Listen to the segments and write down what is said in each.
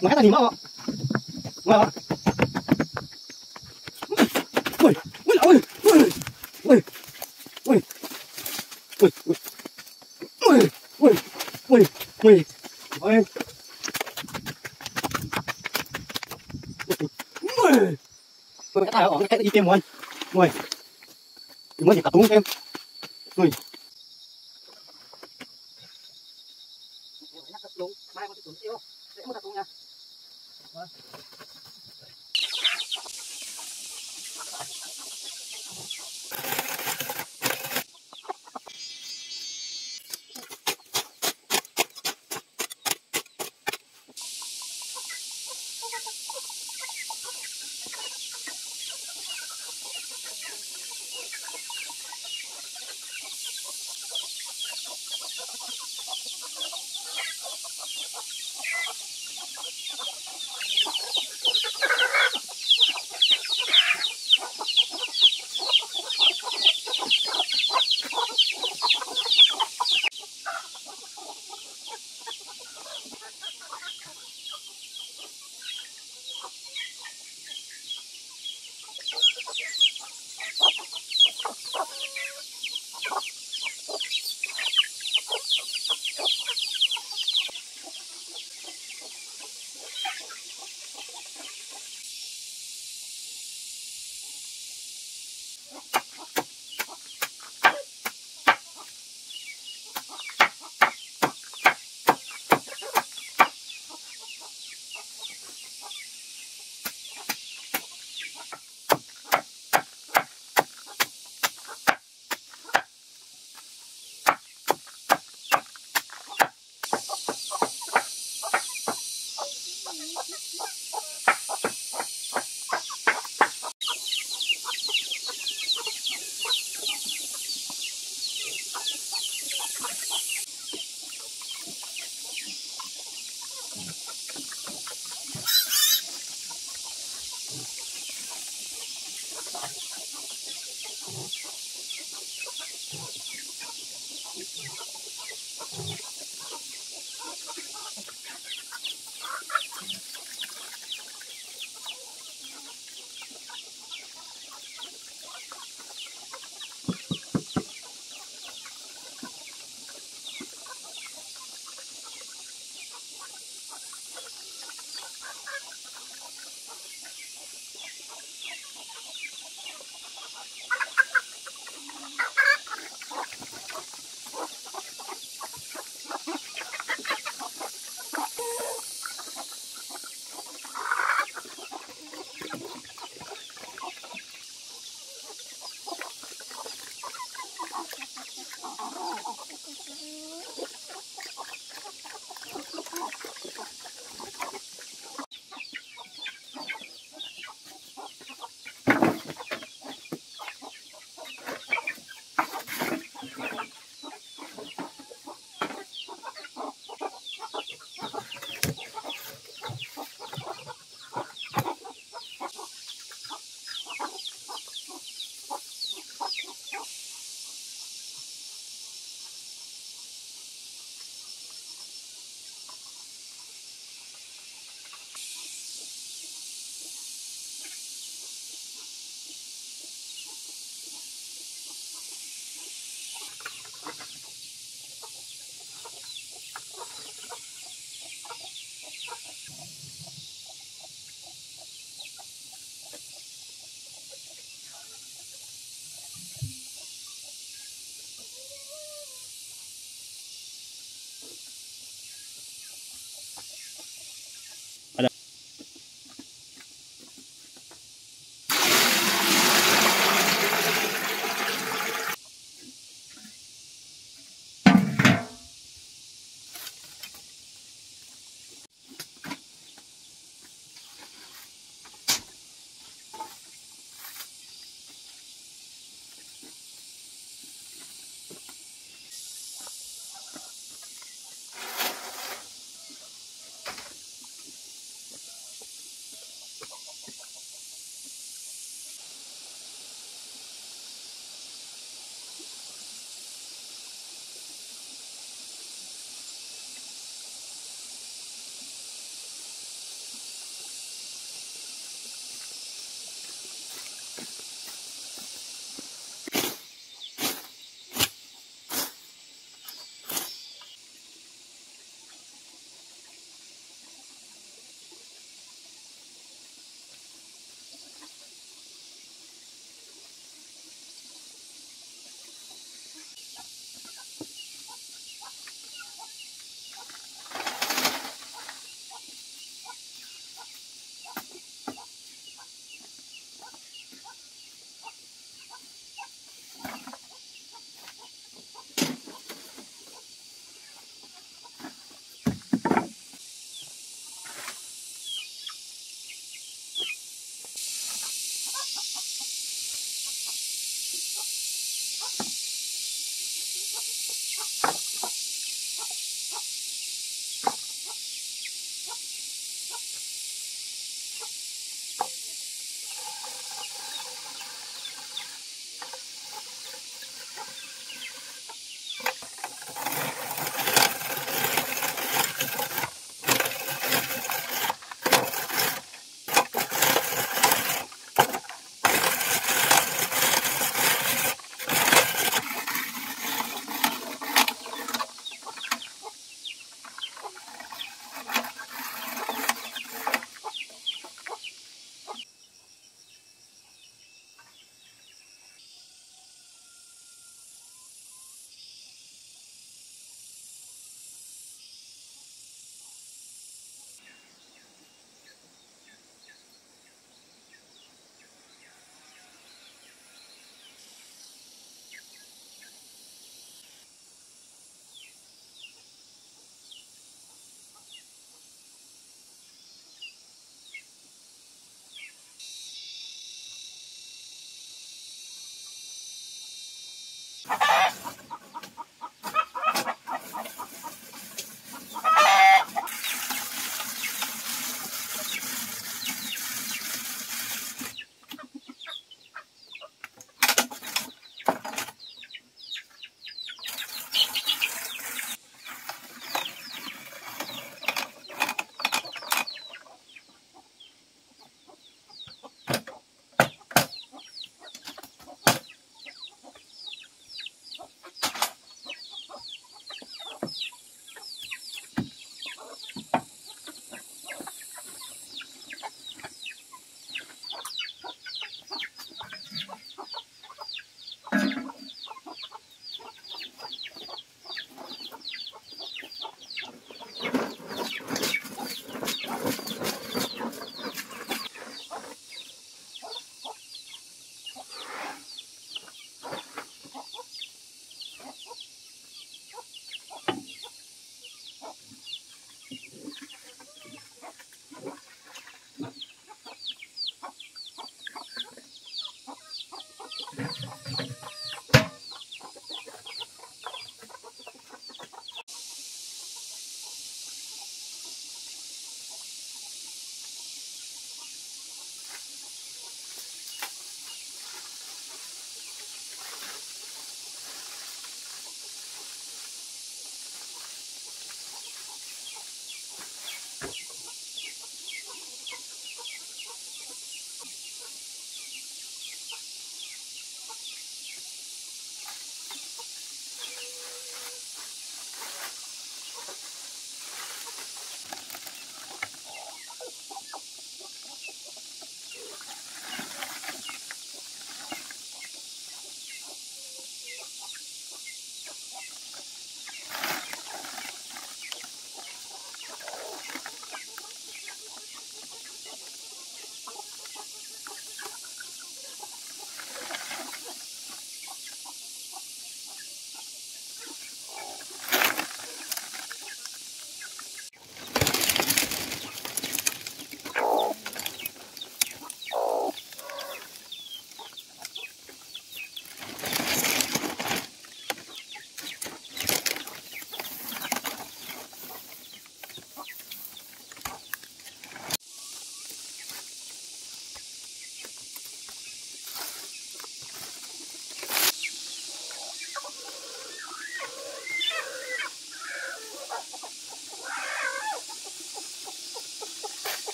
Ngoài ta nhìn mà. Ngoài mà. Ui, ui, ui, ui, ui, ui, ui, ui, ui, ui, ui, ui. Ui. Ui, cái tay ở cái đi kem muốn. Ui. Thì muốn thì cả tung kem. Ui. Mai con đi tiêu. Để một tung nha. Huh?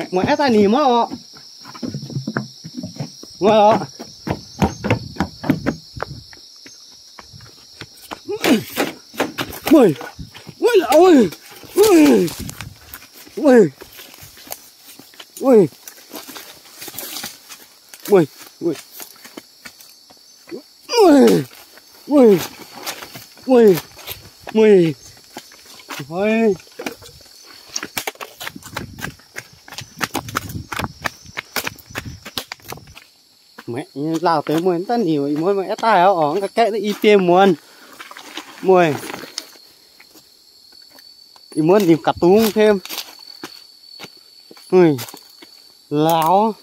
Mẹ mẹ ta nỉ mà họ ngồi ọ mày, mày, là ôi ôi ôi ôi ôi ôi ôi ôi ôi ôi ôi mẹ, lao tới mùi ta nhiều mùi mẹ ta áo ổng cái kẹt nó y tê muôn mùi y muốn tìm cả tung thêm. Mùi lao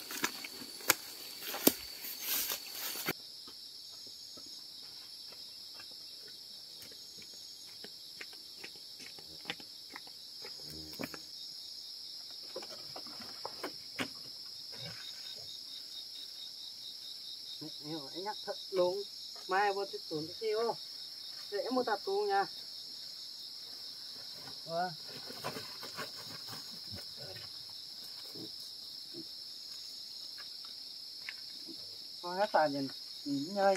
thật luôn mai vô tích tụn cái ô để em mua tạp tụ nha. Wow. Thôi hết tàn nhìn, nhìn nhơi